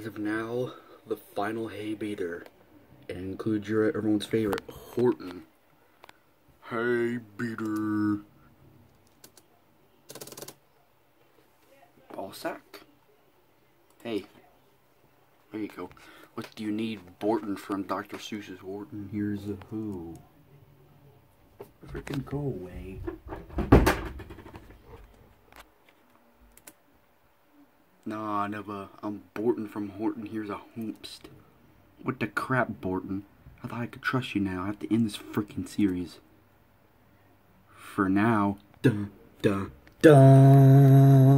as of now, the final Hey Beter. And includes your everyone's favorite, Horton. Hey Beter. Ball sack. Hey. There you go. What do you need, Borton from Dr. Seuss's Horton? Here's a who. Freaking go away. Nah, never. I'm Borton from Horton. Here's a hoomst. What the crap, Borton? I thought I could trust you now. I have to end this freaking series. For now. Dun, dun, dun.